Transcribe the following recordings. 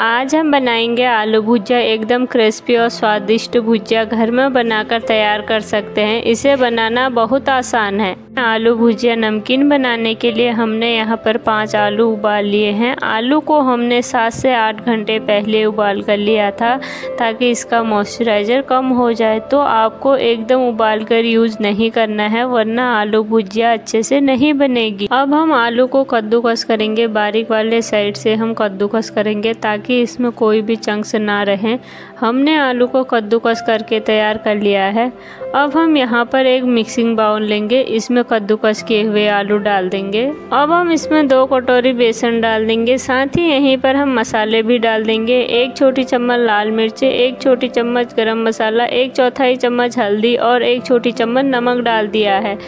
आज हम बनाएँगे आलू भुजिया एकदम क्रिस्पी और स्वादिष्ट भुजिया घर में बनाकर तैयार कर सकते हैं। इसे बनाना बहुत आसान है। आलू भुजिया नमकीन बनाने के लिए हमने यहाँ पर पाँच आलू उबाल लिए हैं। आलू को हमने सात से आठ घंटे पहले उबाल कर लिया था, ताकि इसका मॉइस्चराइज़र कम हो जाए। तो आपको एकदम उबाल कर यूज़ नहीं करना है, वरना आलू भुजिया अच्छे से नहीं बनेगी। अब हम आलू को कद्दूकस करेंगे, बारीक वाले साइड से हम कद्दूकस करेंगे, ताकि इसमें कोई भी चंक्स ना रहे। हमने आलू को कद्दूकस करके तैयार कर लिया है। अब हम यहाँ पर एक मिक्सिंग बाउल लेंगे। इसमें कद्दूकस किए हुए आलू डाल देंगे। अब हम इसमें दो कटोरी बेसन डाल देंगे। साथ ही यहीं पर हम मसाले भी डाल देंगे। एक छोटी चम्मच लाल मिर्च, एक छोटी चम्मच गरम मसाला, एक चौथाई चम्मच हल्दी और एक छोटी चम्मच नमक डाल दिया है।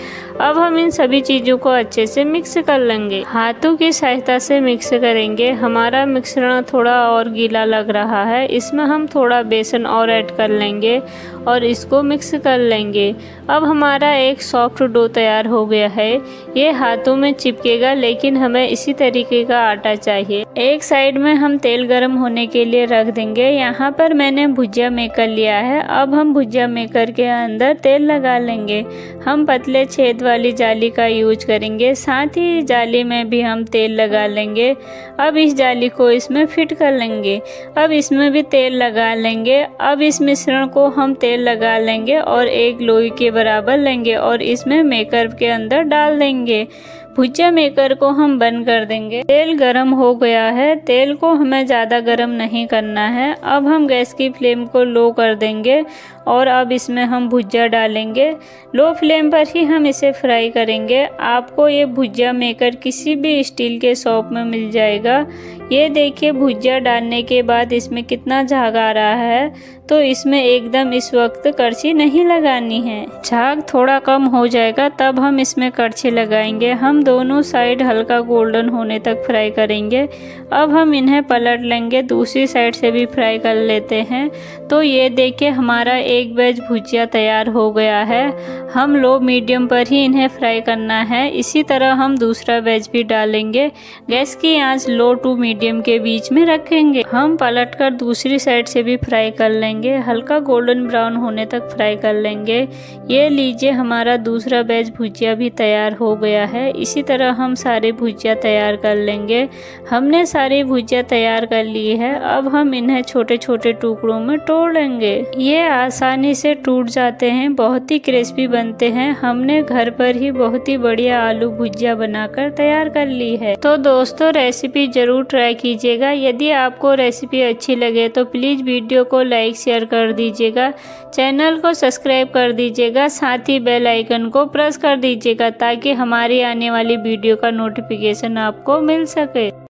अब हम इन सभी चीज़ों को अच्छे से मिक्स कर लेंगे। हाथों की सहायता से मिक्स करेंगे। हमारा मिश्रण थोड़ा और गीला लग रहा है। इसमें हम थोड़ा बेसन और ऐड कर लेंगे और इसको मिक्स कर लेंगे। अब हमारा एक सॉफ्ट डो तैयार हो गया है। ये हाथों में चिपकेगा, लेकिन हमें इसी तरीके का आटा चाहिए। एक साइड में हम तेल गर्म होने के लिए रख देंगे। यहाँ पर मैंने भुजिया मेकर लिया है। अब हम भुजिया मेकर के अंदर तेल लगा लेंगे। हम पतले छेद वाली जाली का यूज़ करेंगे। साथ ही जाली में भी हम तेल लगा लेंगे। अब इस जाली को इसमें फिट कर लेंगे। अब इसमें भी तेल लगा लेंगे। अब इस मिश्रण को हम तेल लगा लेंगे और एक लोई के बराबर लेंगे और इसमें मेकर के अंदर डाल देंगे। भुजिया मेकर को हम बंद कर देंगे। तेल गरम हो गया है। तेल को हमें ज़्यादा गरम नहीं करना है। अब हम गैस की फ्लेम को लो कर देंगे और अब इसमें हम भुजिया डालेंगे। लो फ्लेम पर ही हम इसे फ्राई करेंगे। आपको ये भुजिया मेकर किसी भी स्टील के शॉप में मिल जाएगा। ये देखिए भुजिया डालने के बाद इसमें कितना झाग आ रहा है। तो इसमें एकदम इस वक्त करछी नहीं लगानी है। झाग थोड़ा कम हो जाएगा, तब हम इसमें करछी लगाएँगे। हम दोनों साइड हल्का गोल्डन होने तक फ्राई करेंगे। अब हम इन्हें पलट लेंगे, दूसरी साइड से भी फ्राई कर लेते हैं। तो ये देखिए, हमारा एक वेज भुजिया तैयार हो गया है। हम लो, मीडियम पर ही इन्हें फ्राई करना है। इसी तरह हम दूसरा वेज भी डालेंगे। गैस की आँच लो टू मीडियम के बीच में रखेंगे। हम पलट कर दूसरी साइड से भी फ्राई कर लेंगे। हल्का गोल्डन ब्राउन होने तक फ्राई कर लेंगे। ये लीजिए, हमारा दूसरा वेज भुजिया भी तैयार हो गया है। इसी तरह हम सारे भुजिया तैयार कर लेंगे। हमने सारी भुजिया तैयार कर ली है। अब हम इन्हें छोटे छोटे टुकड़ों में तोड़ लेंगे। ये आसानी से टूट जाते हैं, बहुत ही क्रिस्पी बनते हैं। हमने घर पर ही बहुत ही बढ़िया आलू भुजिया बनाकर तैयार कर ली है। तो दोस्तों, रेसिपी ज़रूर ट्राई कीजिएगा। यदि आपको रेसिपी अच्छी लगे तो प्लीज़ वीडियो को लाइक, शेयर कर दीजिएगा। चैनल को सब्सक्राइब कर दीजिएगा। साथ ही बेल आइकन को प्रेस कर दीजिएगा ताकि हमारी आने वाली वीडियो का नोटिफिकेशन आपको मिल सके।